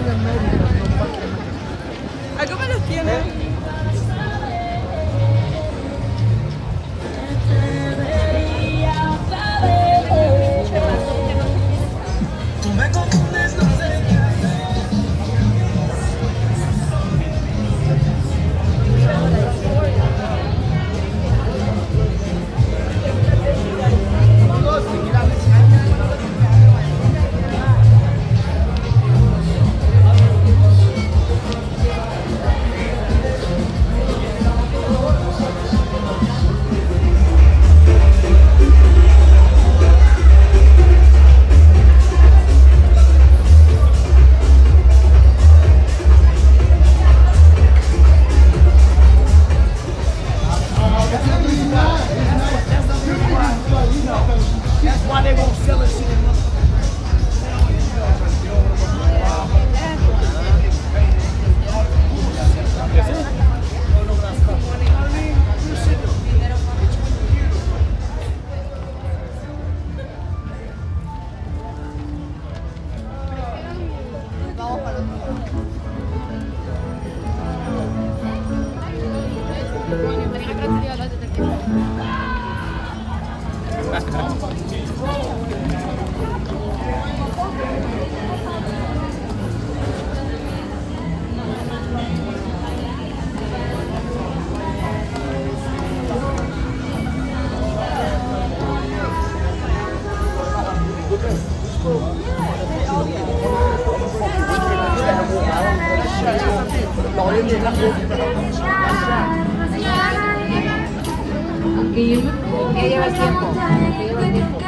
medio. Que lleva el tiempo. Que lleva el tiempo.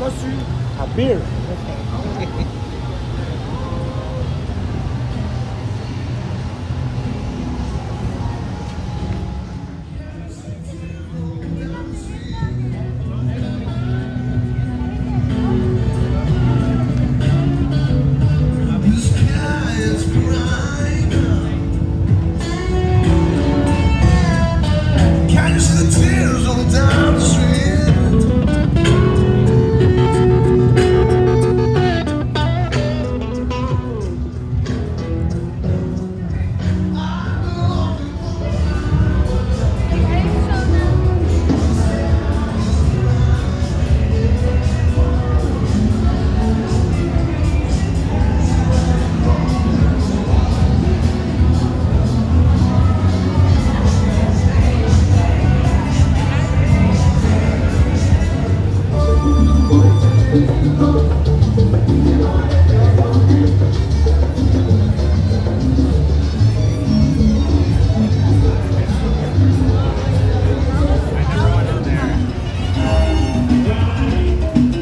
fosse a beer,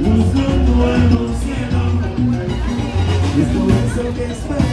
Busco tu cielo, es por eso que espero.